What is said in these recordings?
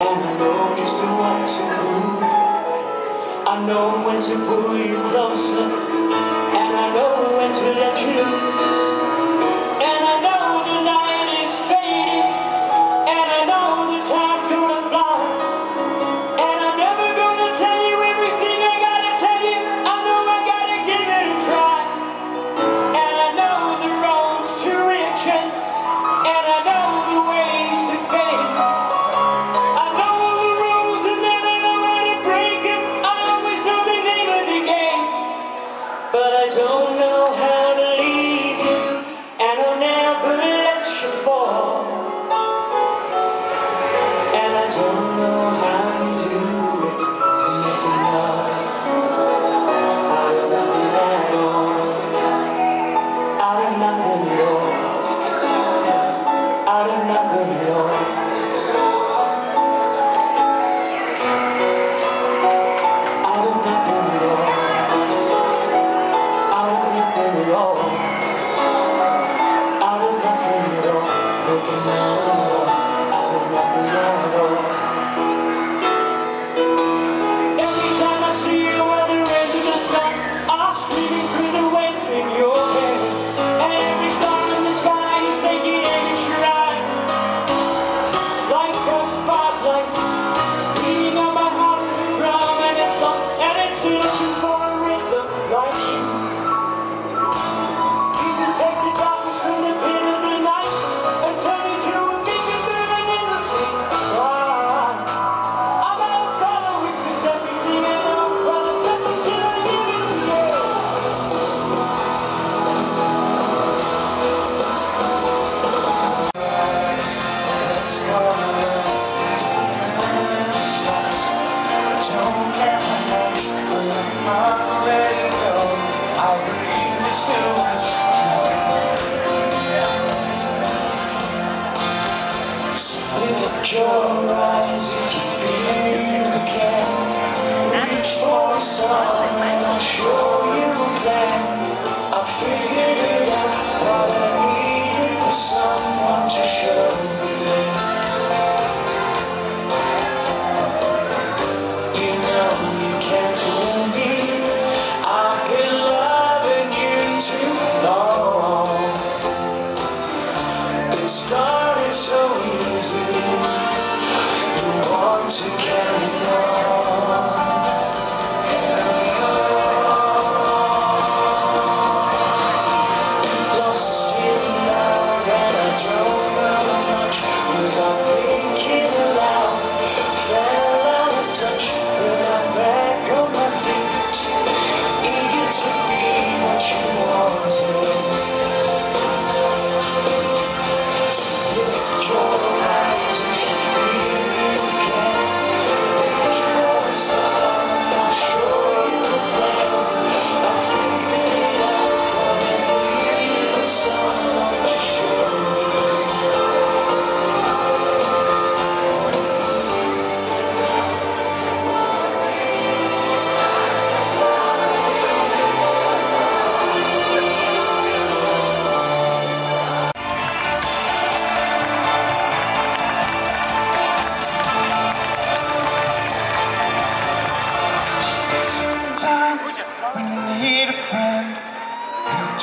And I know just what to do I know when to pull you closer And I know when to let you loose. don't know point love rises.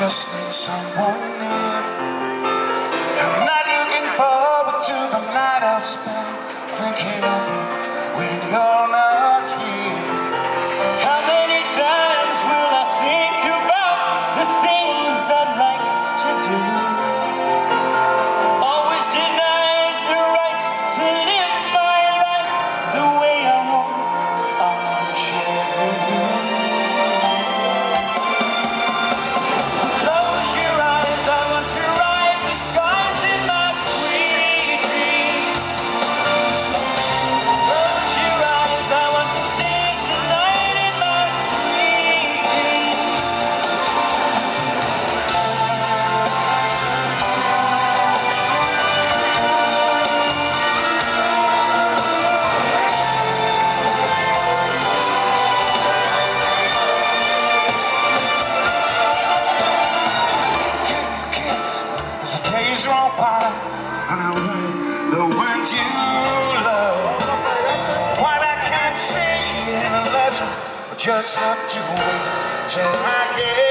сейчас just have to wait. Till I get